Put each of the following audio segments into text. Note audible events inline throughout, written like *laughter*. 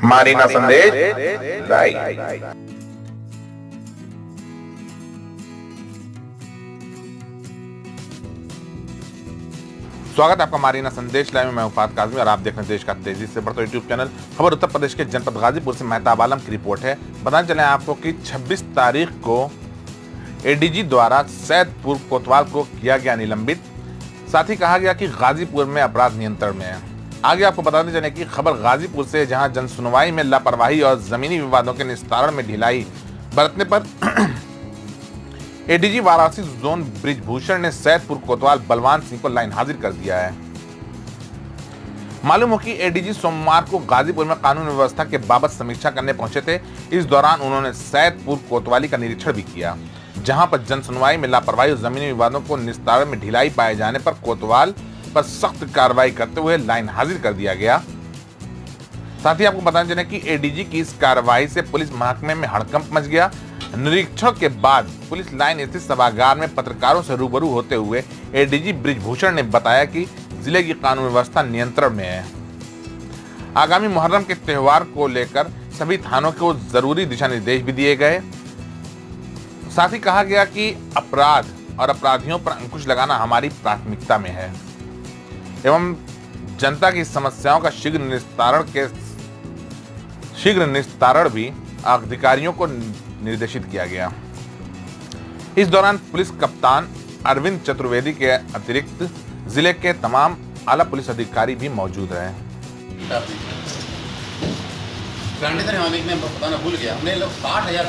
Marina संदेश। Live स्वागत है आपका मारीना संदेश लाइव में मैं उफात काजमी और आप देख रहे हैं देश का तेज़ी से बढ़ता यूट्यूब चैनल खबर उत्तर प्रदेश के जनपद गाजीपुर से मेहताब आलम की रिपोर्ट है। बताने चले आपको कि 26 तारीख को एडीजी द्वारा सैदपुर कोतवाल को किया गया निलंबित। साथ ही कहा गया कि गाजीपुर में अपराध नियंत्रण में है। आगे आपको बताने चले कि खबर, गाजीपुर से जहाँ जन सुनवाई में लापरवाही और जमीनी विवादों के निस्तारण में ढिलाई बरतने पर *clears throat* एडीजी वाराणसी जोन ब्रिजभूषण ने सैदपुर, कोतवाल, बलवान सिंह को लाइन हाजिर कर दिया है। मालूम हो कि एडीजी सोमवार को गाजीपुर में कानून व्यवस्था के बाबत समीक्षा करने पहुँचे थे। इस दौरान उन्होंने सैदपुर, कोतवाली का निरीक्षण भी किया, जहाँ पर जन सुनवाई में लापरवाही और जमीनी विवादों को निस्तारण में ढिलाई पाए जाने पर कोतवाल पर सख्त कार्रवाई करते हुए लाइन हाजिर कर दिया गया। साथ ही आपको बताना चले कि एडीजी की इस कार्रवाई से पुलिस महकमे में हड़कंप मच गया। निरीक्षण के बाद पुलिस लाइन स्थित सभागार में पत्रकारों से रूबरू होते हुए एडीजी ब्रिजभूषण ने बताया कि ज़िले की कानून व्यवस्था नियंत्रण में है। आगामी मुहर्रम के त्योहार को लेकर सभी थानों को ज़रूरी दिशा निर्देश भी दिए गए। साथ ही कहा गया कि अपराध और अपराधियों पर अंकुश लगाना हमारी प्राथमिकता में है। एवं जनता की समस्याओं का शीघ्र निस्तारण के शीघ्र निस्तारण भी अधिकारियों को निर्देशित किया गया। इस दौरान पुलिस कप्तान अरविंद चतुर्वेदी के अतिरिक्त ज़िले के तमाम आला पुलिस अधिकारी भी मौजूद रहे। में बताना भूल गया। हमने लोग साठ हज़ार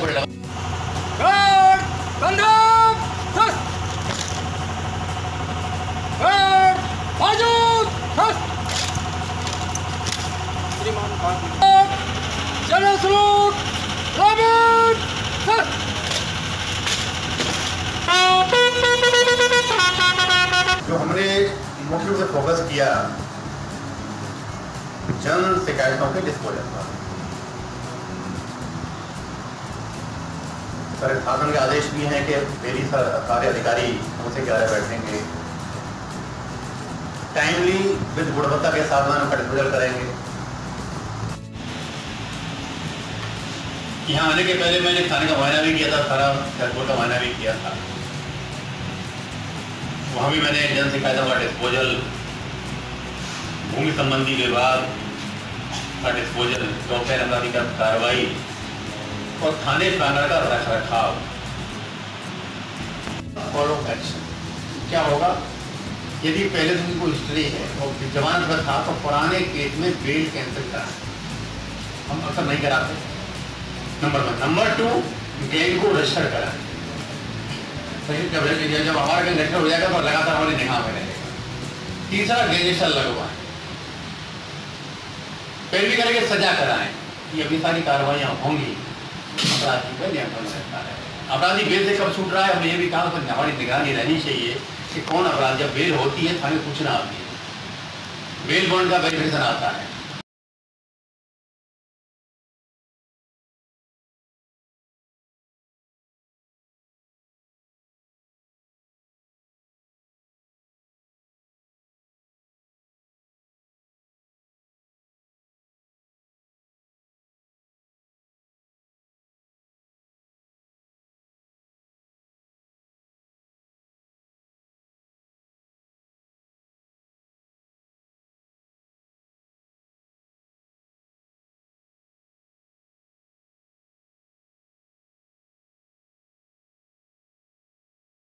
जो हमने मुख्य रूप से फोकस किया, जन शिकायतों के डिस्पोजल पर। सर शासन के आदेश भी हैं कि मेरी सर, सारे अधिकारी उनसे ग्यारह बैठेंगे। टाइमली विद गुणवत्ता के साथ डिस्पोजल करेंगे। यहाँ आने के पहले मैंने थाने का मायना भी किया था सारा सैदपुर का मायना भी किया था। वहाँ भी मैंने जन शिकायतों का डिस्पोजल भूमि संबंधी विभाग का डिस्पोजल चौथे अपराधी का कार्रवाई और थाने प्रांगण का रख रखाव। फॉलो एक्शन क्या होगा? यदि पहले से उनको हिस्ट्री है और पर था तो पुराने केस में बेल कैंसिल करा। हम अक्सर नहीं कराते। Number one number two gang को रजिस्टर कराएँ जब जब हमारा गैंग रजिस्टर हो जाएगा तो लगातार हमारी निगाह में रहेगा। तीसरा गैंगस्टर लगवाएँ पैरवी करके सजा कराएँ ये अभी सारी कार्रवाइयाँ होंगी। अपराधी पर नियंत्रण रहता है। अपराधी बेल से कब छूट रहा है? हमने ये भी कहा तो हमारी निगरानी रहनी चाहिए कि कौन अपराध, जब बेल होती है, थाने पूछना आती है। बेल बॉन्ड का वेरिफिकेशन आता है।